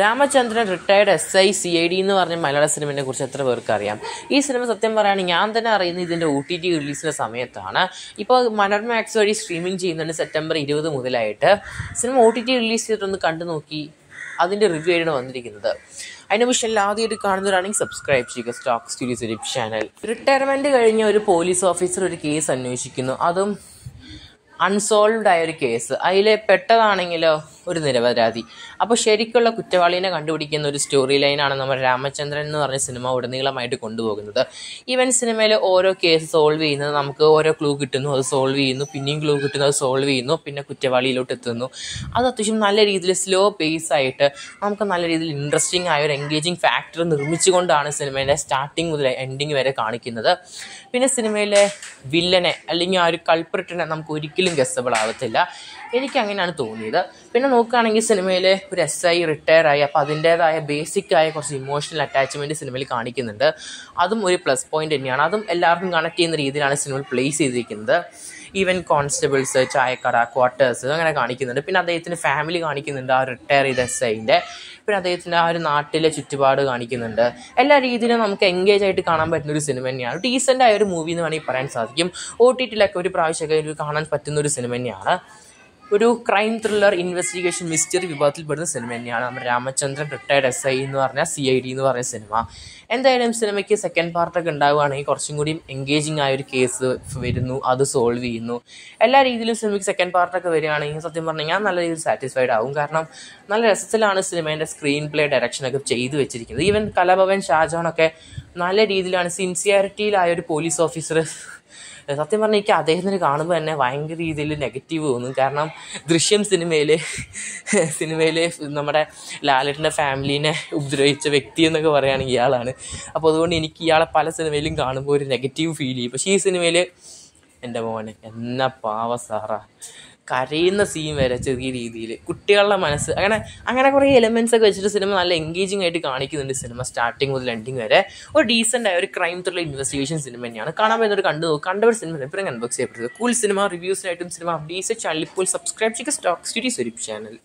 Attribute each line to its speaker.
Speaker 1: Ramachandran retired S I C I D എന്ന് പറഞ്ഞ മലയാള സിനിമയെ കുറിച്ച് എത്ര പേർക്ക് അറിയാം? ഈ സിനിമ സത്യം പറയുകയാണെങ്കിൽ ഞാൻ തന്നെ അറിയുന്നത് ഇതിന്റെ ഒ ടി ടി റിലീസിന്റെ സമയത്താണ്. ഇപ്പോൾ മനോരമ ആക്സ് വഴി സ്ട്രീമിംഗ് ചെയ്യുന്നുണ്ട് സെപ്റ്റംബർ ഇരുപത് മുതലായിട്ട്. Cinema O T T release ചെയ്തിട്ടൊന്ന് കണ്ടു നോക്കി അതിന്റെ റിവ്യൂ ആയിട്ടാണ് വന്നിരിക്കുന്നത്. അതിന്റെ വിഷയം ആദ്യമായിട്ട് കാണുന്നവരാണെങ്കിൽ സബ്സ്ക്രൈബ് ചെയ്യുക stock studios YouTube channel retirement കഴിഞ്ഞ ഒരു പോലീസ് ഓഫീസർ ഒരു കേസ് അന്വേഷിക്കുന്നു. അതും അൺസോൾവ്ഡ് ആയ ഒരു കേസ് അതിൽ പെട്ടതാണെങ്കിലോ? ഒരു നിരപരാധി. അപ്പോൾ ശരിക്കുള്ള കുറ്റവാളിനെ കണ്ടുപിടിക്കുന്ന ഒരു സ്റ്റോറി ലൈനാണ് നമ്മൾ രാമചന്ദ്രൻ എന്ന് പറഞ്ഞ സിനിമ ഉടനീളമായിട്ട് കൊണ്ടുപോകുന്നത്. ഈവൻ സിനിമയിൽ ഓരോ കേസ് സോൾവ് ചെയ്യുന്നത് നമുക്ക് ഓരോ ക്ലൂ കിട്ടുന്നു അത് സോൾവ് ചെയ്യുന്നു പിന്നെയും ക്ലൂ കിട്ടുന്നു അത് സോൾവ് ചെയ്യുന്നു പിന്നെ കുറ്റവാളിയിലോട്ട് എത്തുന്നു. അത് അത്യാവശ്യം നല്ല രീതിയിൽ സ്ലോ പേസ് ആയിട്ട് നമുക്ക് നല്ല രീതിയിൽ ഇൻട്രസ്റ്റിംഗ് ആയ ഒരു എൻഗേജിങ് ഫാക്ടർ നിർമ്മിച്ചുകൊണ്ടാണ് സിനിമയുടെ സ്റ്റാർട്ടിങ് മുതൽ എൻഡിങ് വരെ കാണിക്കുന്നത്. പിന്നെ സിനിമയിലെ വില്ലനെ അല്ലെങ്കിൽ ആ ഒരു കൾപ്രിറ്റിനെ നമുക്ക് ഒരിക്കലും ഗസ്സബിൾ ആവത്തില്ല. എനിക്ക് അങ്ങനെയാണ് തോന്നിയത്. പിന്നെ നോക്കുകയാണെങ്കിൽ സിനിമയിൽ ഒരു എസ് ഐ റിട്ടയർ ആയി അപ്പോൾ അതിന്റേതായ ബേസിക് ആയ കുറച്ച് ഇമോഷണൽ അറ്റാച്ച്മെന്റ് സിനിമയിൽ കാണിക്കുന്നുണ്ട്. അതും ഒരു പ്ലസ് പോയിന്റ് തന്നെയാണ്. അതും എല്ലാവർക്കും കണക്ട് ചെയ്യുന്ന രീതിയിലാണ് സിനിമയിൽ പ്ലേസ് ചെയ്തിരിക്കുന്നത്. ഈവൻ കോൺസ്റ്റബിൾസ് ചായക്കട ക്വാർട്ടേഴ്സ് അങ്ങനെ കാണിക്കുന്നുണ്ട്. പിന്നെ അദ്ദേഹത്തിന്റെ ഫാമിലി കാണിക്കുന്നുണ്ട് ആ റിട്ടയർ ചെയ്ത എസ് ഐന്റെ പിന്നെ അദ്ദേഹത്തിന്റെ ആ ഒരു നാട്ടിലെ ചുറ്റുപാട് കാണിക്കുന്നുണ്ട്. എല്ലാ രീതിയിലും നമുക്ക് എൻഗേജ് ആയിട്ട് കാണാൻ പറ്റുന്ന ഒരു സിനിമ തന്നെയാണ്. ഡീസന്റ് ആയ ഒരു മൂവി എന്ന് വേണമെങ്കിൽ പറയാൻ സാധിക്കും. ഒ ടി ടിയിലൊക്കെ ഒരു പ്രാവശ്യമൊക്കെ കാണാൻ പറ്റുന്ന ഒരു സിനിമ തന്നെയാണ്. ഒരു ക്രൈം ത്രില്ലർ ഇൻവെസ്റ്റിഗേഷൻ മിസ്റ്ററി വിഭാഗത്തിൽപ്പെടുന്ന സിനിമ തന്നെയാണ്. നമ്മുടെ രാമചന്ദ്രൻ റിട്ടയർഡ് എസ് ഐ എന്ന് പറഞ്ഞ സി ഐ ഡി എന്ന് പറയുന്ന സിനിമ എന്തായാലും സിനിമയ്ക്ക് സെക്കൻഡ് പാർട്ടൊക്കെ ഉണ്ടാവുകയാണെങ്കിൽ കുറച്ചും കൂടി എൻഗേജിങ് ആയ ഒരു കേസ് വരുന്നു. അത് സോൾവ് ചെയ്യുന്നു. എല്ലാ രീതിയിലും സിനിമയ്ക്ക് സെക്കൻഡ് പാർട്ടൊക്കെ വരികയാണെങ്കിൽ സത്യം പറഞ്ഞാൽ ഞാൻ നല്ല രീതിയിൽ സാറ്റിസ്ഫൈഡ് ആവും. കാരണം നല്ല രസത്തിലാണ് സിനിമേന്റെ സ്ക്രീൻ പ്ലേ ഡയറക്ഷനൊക്കെ ചെയ്തു വെച്ചിരിക്കുന്നത്. ഈവൻ കലാഭവൻ ഷാജോണൊക്കെ നല്ല രീതിയിലാണ് സിൻസിയാരിറ്റിയിലായ ഒരു പോലീസ് ഓഫീസർ സത്യം പറഞ്ഞാൽ എനിക്ക് അദ്ദേഹത്തിന് കാണുമ്പോൾ തന്നെ ഭയങ്കര രീതിയിൽ നെഗറ്റീവ് തോന്നും. കാരണം ദൃശ്യം സിനിമയിൽ സിനിമയിൽ നമ്മുടെ ലാലേട്ടന്റെ ഫാമിലീനെ ഉപദ്രവിച്ച വ്യക്തി എന്നൊക്കെ പറയുകയാണെങ്കിൽ ഇയാളാണ്. അപ്പോൾ അതുകൊണ്ട് എനിക്ക് ഇയാളെ പല സിനിമയിലും കാണുമ്പോൾ ഒരു നെഗറ്റീവ് ഫീൽ ചെയ്യും. പക്ഷേ ഈ സിനിമയിൽ എന്റെ മോനെ എന്നാ പാവ സാറാ. കരയുന്ന സീൻ വരെ ചെറിയ രീതിയിൽ. കുട്ടികളുടെ മനസ്സ് അങ്ങനെ അങ്ങനെ കുറേ എലമെൻസ് ഒക്കെ വെച്ചിട്ട് സിനിമ നല്ല എൻഗേജിങ് ആയിട്ട് കാണിക്കുന്നുണ്ട് സിനിമ സ്റ്റാർട്ടിങ് മുതൽ എൻഡിങ് വരെ. ഒരു ഡീസന്റ് ആയ ഒരു ക്രൈം ത്രില്ലർ ഇൻവെസ്റ്റിഗേഷൻ സിനിമ തന്നെയാണ്. കാണാൻ പറ്റുന്നൊരു കണ്ടു നോക്കും. കണ്ടവർ സിനിമ എപ്പോഴും അൺബോക്സ് ചെയ്യപ്പെടുന്നത്. കൂൾ സിനിമ റിവ്യൂസിനായിട്ടും സിനിമ അപ്ഡേറ്റ്സ് ചാനൽ ഇപ്പോൾ സബ്സ്ക്രൈബ് ചെയ്യുക. സ്റ്റോക്ക് സ്റ്റുഡിയോസ് ഒരു ചാനൽ